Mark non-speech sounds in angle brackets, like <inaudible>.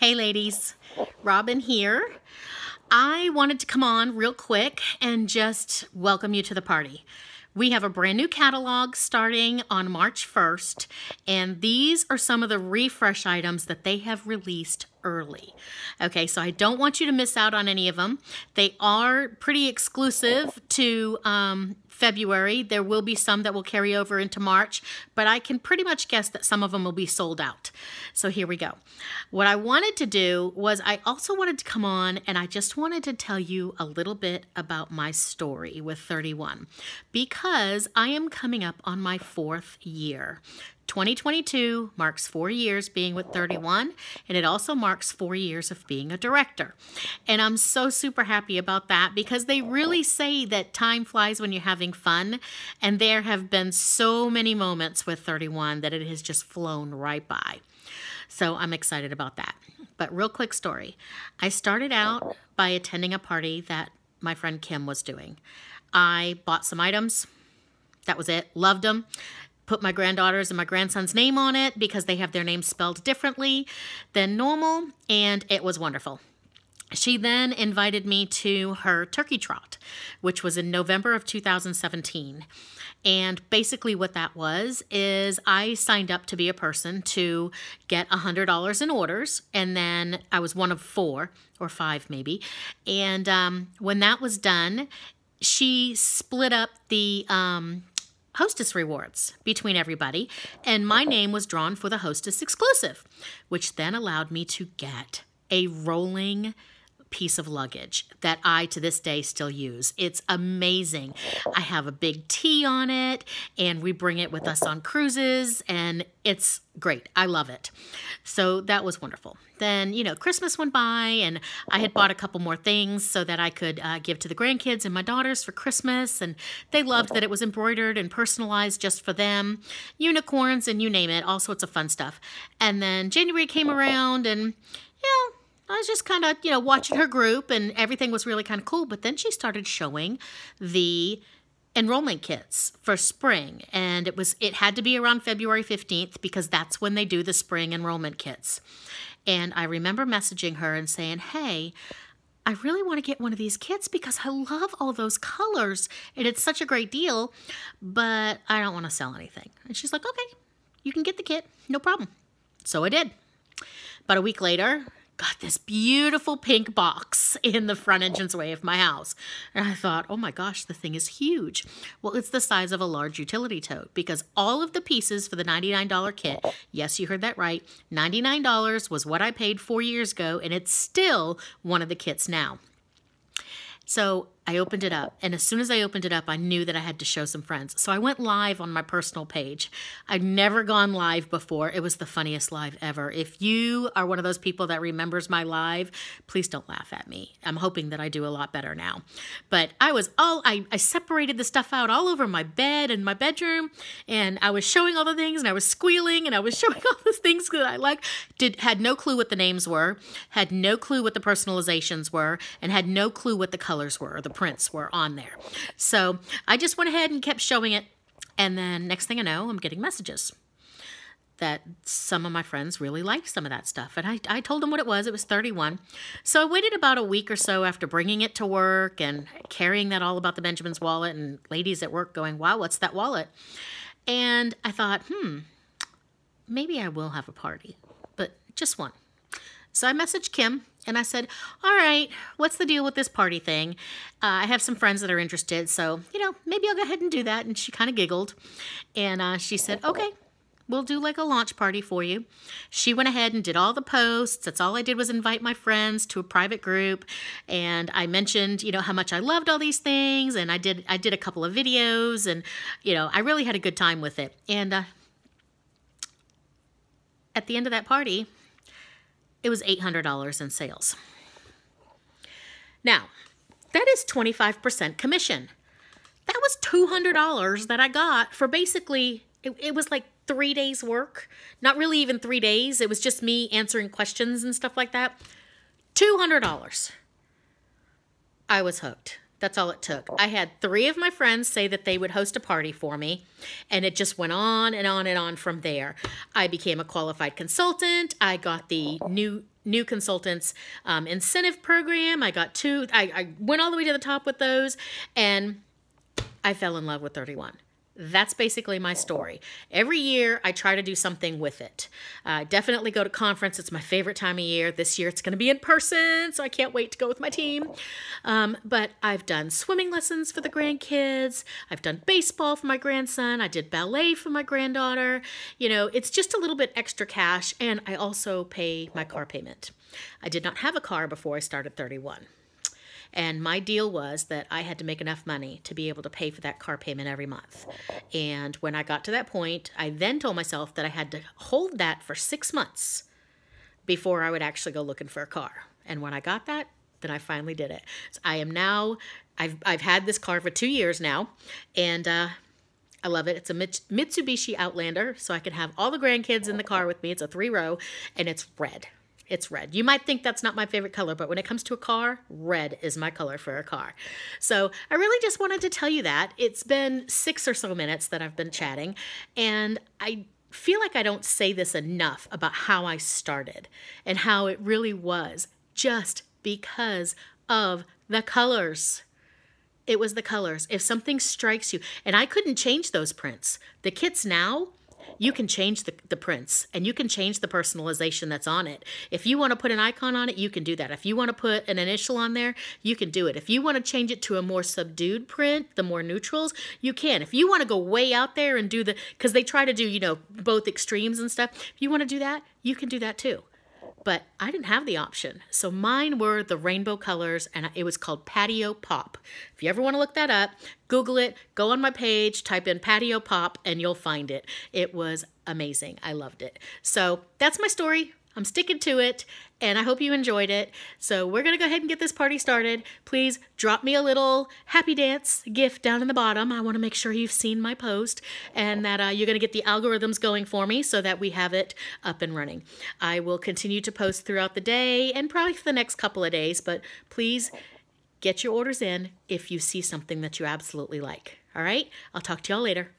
Hey ladies, Robin here. I wanted to come on real quick and just welcome you to the party. We have a brand new catalog starting on March 1st, and these are some of the refresh items that they have released early. Okay, so I don't want you to miss out on any of them. They are pretty exclusive to um, February. There will be some that will carry over into March, but I can pretty much guess that some of them will be sold out. So here we go. What I wanted to do was I also wanted to come on and I just wanted to tell you a little bit about my story with 31 because I am coming up on my fourth year. 2022 marks four years being with 31, and it also marks four years of being a director. And I'm so super happy about that because they really say that time flies when you're having fun. And there have been so many moments with 31 that it has just flown right by. So I'm excited about that. But, real quick story I started out by attending a party that my friend Kim was doing. I bought some items. That was it. Loved them put my granddaughter's and my grandson's name on it because they have their names spelled differently than normal, and it was wonderful. She then invited me to her turkey trot, which was in November of 2017. And basically, what that was is I signed up to be a person to get $100 in orders. And then I was one of four or five, maybe. And um, when that was done, she split up the um, hostess rewards between everybody, and my name was drawn for the hostess exclusive, which then allowed me to get a rolling piece of luggage that I to this day still use. It's amazing. I have a big T on it and we bring it with us on cruises and it's great. I love it. So that was wonderful. Then, you know, Christmas went by and I had bought a couple more things so that I could uh, give to the grandkids and my daughters for Christmas. And they loved that it was embroidered and personalized just for them. Unicorns and you name it, all sorts of fun stuff. And then January came around and, I was just kind of, you know, watching her group and everything was really kind of cool. But then she started showing the enrollment kits for spring and it was it had to be around February 15th because that's when they do the spring enrollment kits. And I remember messaging her and saying, "Hey, I really want to get one of these kits because I love all those colors and it's such a great deal, but I don't want to sell anything." And she's like, "Okay, you can get the kit. No problem." So I did. About a week later, got this beautiful pink box in the front entranceway of my house. And I thought, oh my gosh, the thing is huge. Well, it's the size of a large utility tote because all of the pieces for the $99 kit, yes, you heard that right, $99 was what I paid four years ago, and it's still one of the kits now. So I opened it up, and as soon as I opened it up, I knew that I had to show some friends. So I went live on my personal page. I'd never gone live before. It was the funniest live ever. If you are one of those people that remembers my live, please don't laugh at me. I'm hoping that I do a lot better now. But I was all, I, I separated the stuff out all over my bed and my bedroom, and I was showing all the things, and I was squealing, and I was <laughs> showing all the things that I like. Did had no clue what the names were, had no clue what the personalizations were, and had no clue what the colors were, the prints were on there. So I just went ahead and kept showing it. And then next thing I know, I'm getting messages that some of my friends really liked some of that stuff. And I, I told them what it was. It was 31. So I waited about a week or so after bringing it to work and carrying that all about the Benjamin's wallet and ladies at work going, wow, what's that wallet? And I thought, hmm, maybe I will have a party, but just one. So I messaged Kim and I said, All right, what's the deal with this party thing? Uh, I have some friends that are interested, so, you know, maybe I'll go ahead and do that. And she kind of giggled. And uh, she said, Okay, we'll do like a launch party for you. She went ahead and did all the posts. That's all I did was invite my friends to a private group. And I mentioned, you know, how much I loved all these things. And I did, I did a couple of videos and, you know, I really had a good time with it. And uh, at the end of that party, it was $800 in sales. Now, that is 25% commission. That was $200 that I got for basically, it, it, was like three days work. Not really even three days. It was just me answering questions and stuff like that. $200. I was hooked. That's all it took. I had three of my friends say that they would host a party for me, and it just went on and on and on from there. I became a qualified consultant. I got the new new consultants um, incentive program. I got two, I, I went all the way to the top with those, and I fell in love with 31 that's basically my story. Every year, I try to do something with it. Uh, definitely go to conference. It's my favorite time of year. This year, it's going to be in person, so I can't wait to go with my team. Um, but I've done swimming lessons for the grandkids. I've done baseball for my grandson. I did ballet for my granddaughter. You know, it's just a little bit extra cash, and I also pay my car payment. I did not have a car before I started 31. And my deal was that I had to make enough money to be able to pay for that car payment every month. And when I got to that point, I then told myself that I had to hold that for six months before I would actually go looking for a car. And when I got that, then I finally did it. So I am now, I've, I've had this car for two years now, and uh, I love it. It's a Mitsubishi Outlander, so I can have all the grandkids in the car with me. It's a three row, and it's red it's red. You might think that's not my favorite color, but when it comes to a car, red is my color for a car. So I really just wanted to tell you that. It's been six or so minutes that I've been chatting, and I feel like I don't say this enough about how I started and how it really was just because of the colors. It was the colors. If something strikes you, and I couldn't change those prints. The kits now, you can change the, the prints and you can change the personalization that's on it. If you want to put an icon on it, you can do that. If you want to put an initial on there, you can do it. If you want to change it to a more subdued print, the more neutrals, you can. If you want to go way out there and do the, because they try to do, you know, both extremes and stuff, if you want to do that, you can do that too but I didn't have the option. So mine were the rainbow colors and it was called Patio Pop. If you ever want to look that up, Google it, go on my page, type in Patio Pop and you'll find it. It was amazing. I loved it. So that's my story. I'm sticking to it, and I hope you enjoyed it. So we're going to go ahead and get this party started. Please drop me a little happy dance gift down in the bottom. I want to make sure you've seen my post and that uh, you're going to get the algorithms going for me so that we have it up and running. I will continue to post throughout the day and probably for the next couple of days, but please get your orders in if you see something that you absolutely like. All right? I'll talk to y'all later.